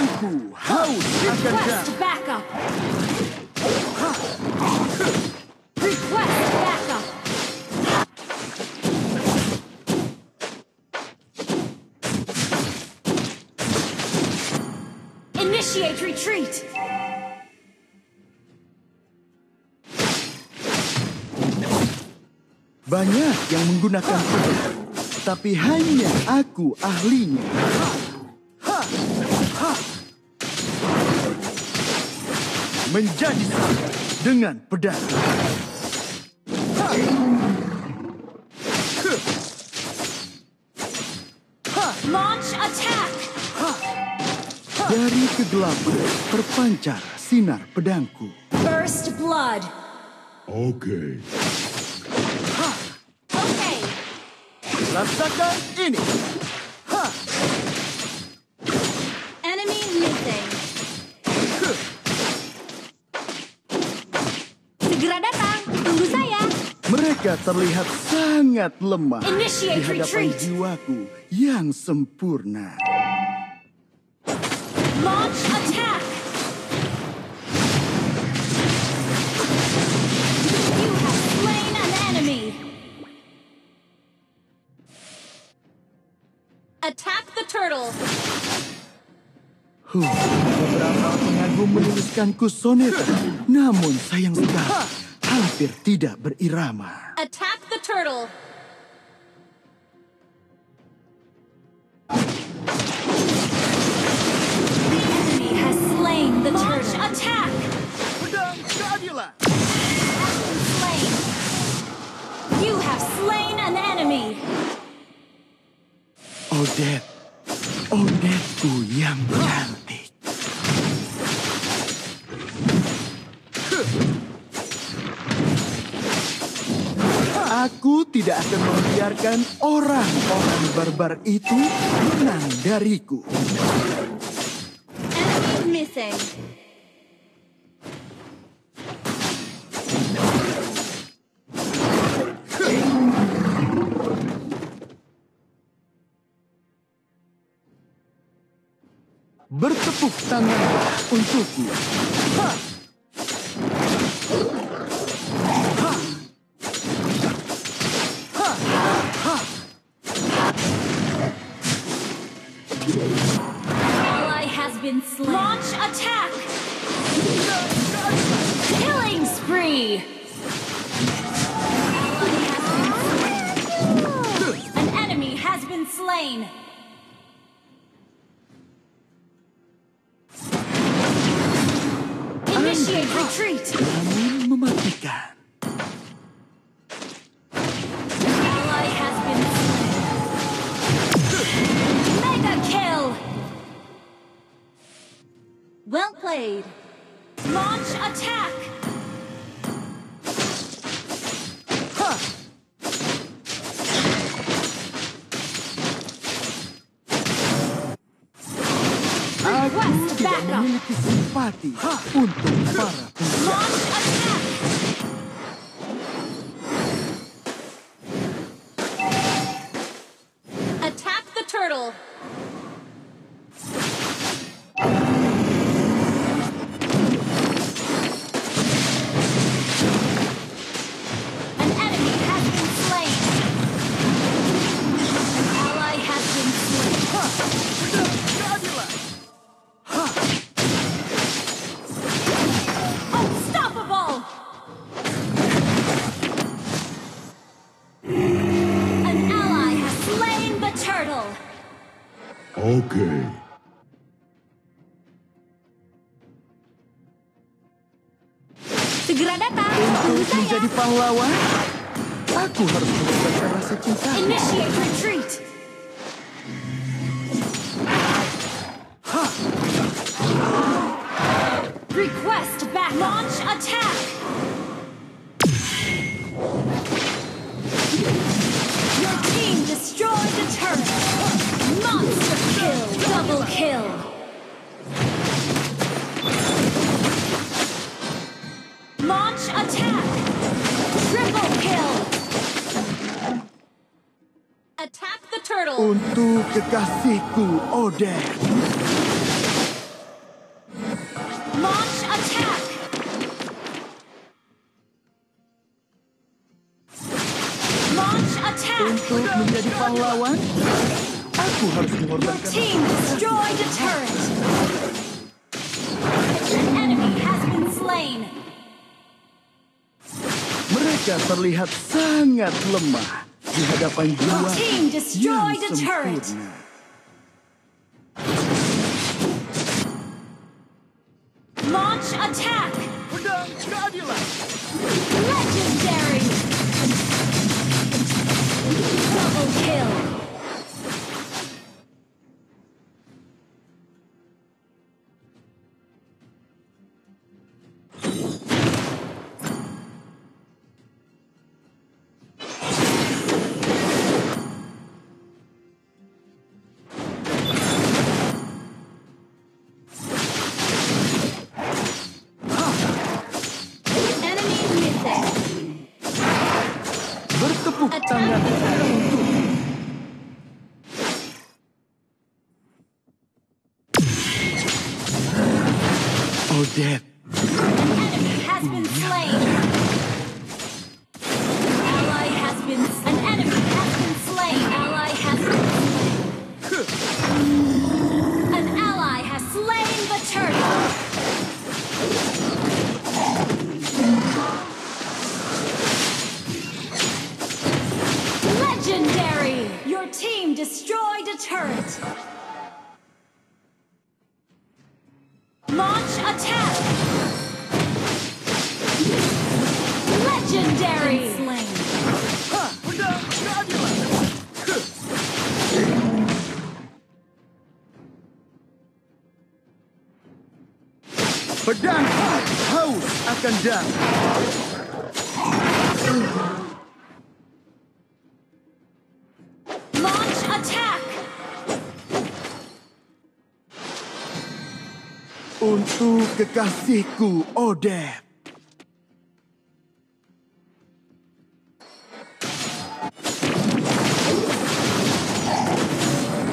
Pedangku haus akan Request darah. backup! Request backup! Initiate retreat! Banyak yang menggunakan pedang, tapi hanya aku ahlinya. Menjadi satu dengan pedang. Launch attack! Dari kegelapan terpancar sinar pedangku. First blood! Okay. Okay, Rasakan ini. enemy missing. Segera datang, tunggu saya. Mereka terlihat sangat lemah di Initiate hadapan retreat. jiwaku yang sempurna. Launch attack! You have slain an enemy! Attack the turtle! Huh, beberapa pengagum menuliskanku soneta, namun sayang sekali hampir tidak berirama. Attack the turtle! The enemy has slain the turtle. Launch attack! Pedang keadilan. Slain! You have slain an enemy! Odette, Odetteku yang cantik. Aku tidak akan membiarkan orang-orang barbar itu menang dariku. Enemy missing. Bertepuk tangan untukku. Ha! Ha! Slain. Initiate retreat! Mematikan. Ally has been slain. Mega kill! Well played. Launch attack! Aku tidak memiliki simpati untuk para penjahat. Okay. Segera datang, Untuk menjadi pahlawan, aku harus mengorbankan rasa cinta. Initiate retreat! Ha! back. Launch attack. Kekasihku, Odette. Launch attack. Launch attack. Untuk menjadi pahlawan, aku harus Your mengorbankan team destroyed a turret. An enemy has been slain. Mereka terlihat sangat lemah di hadapan jiwa Your team yang destroyed a turret. Launch attack. Pedang keadilan. Legendary. Double kill. Launch attack! Untuk kekasihku, Odette.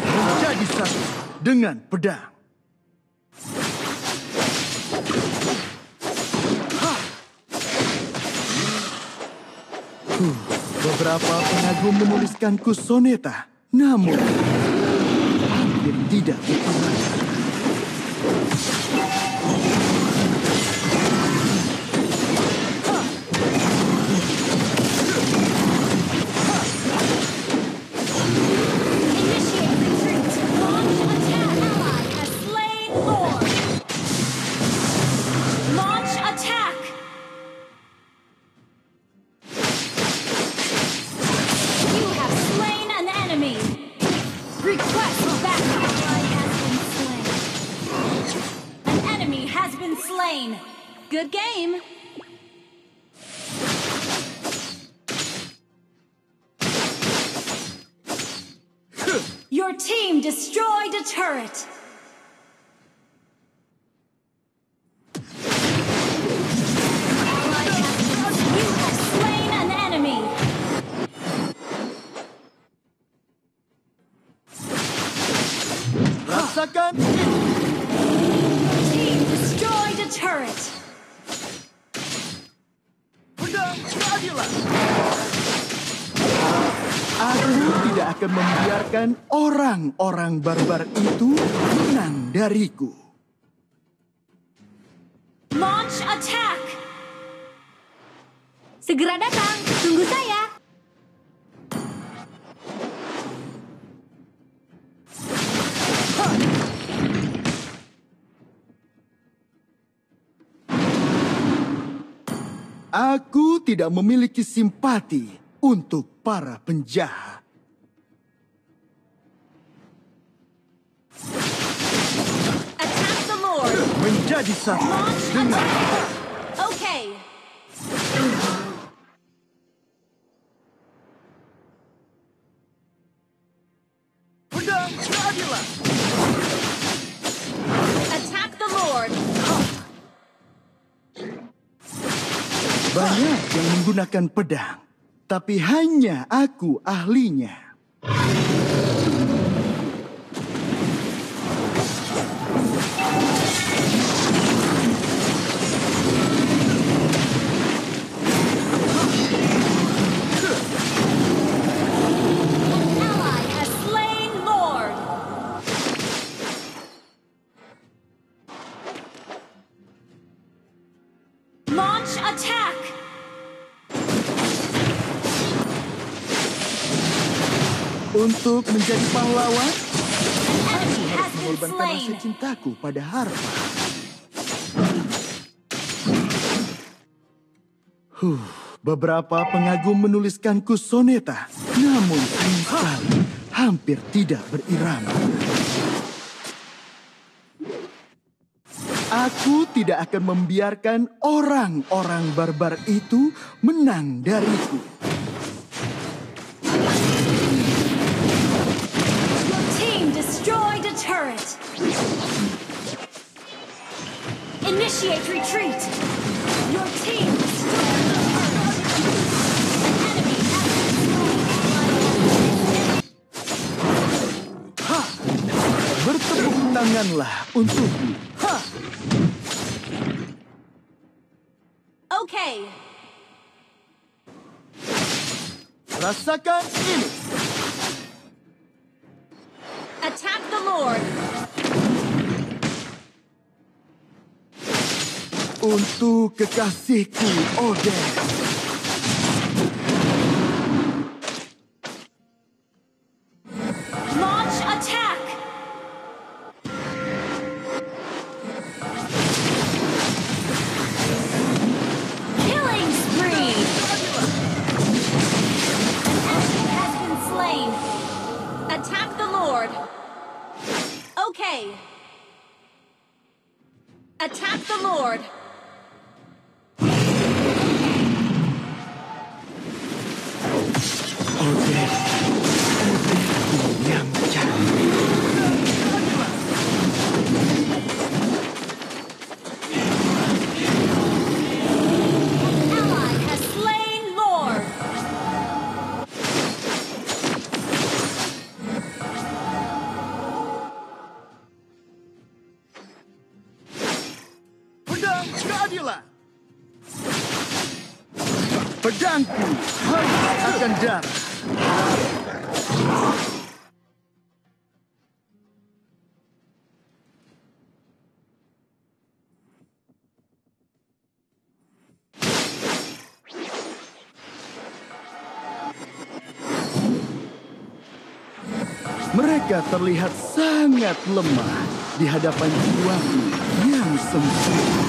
Menjadi satu dengan pedang. Beberapa pengagum menuliskanku soneta, namun hampir tidak diterima. Good game! Your team destroyed a turret! Membiarkan orang-orang barbar itu menang dariku. Launch attack! Segera datang, tunggu saya! Aku tidak memiliki simpati untuk para penjahat. menjadi satu. Dengan Banyak yang menggunakan pedang, tapi hanya aku ahlinya. Attack. Untuk menjadi pahlawan, has been mengorbankan rasa cintaku pada harpa. Huh, beberapa pengagum menuliskanku soneta, namun sayang sekali hampir tidak berirama. Aku tidak akan membiarkan orang-orang barbar itu menang dariku. Your team destroyed a turret. Initiate retreat. Your team destroyed a turret. Ha! Bertepuk tanganlah untukku. Okay. Rasakan ini. Attack the Lord. Untuk kekasihku, Oden. Lord. Okay. Attack the Lord. Pedangku harus akan darah. Mereka terlihat sangat lemah di hadapan jiwaku yang sempurna.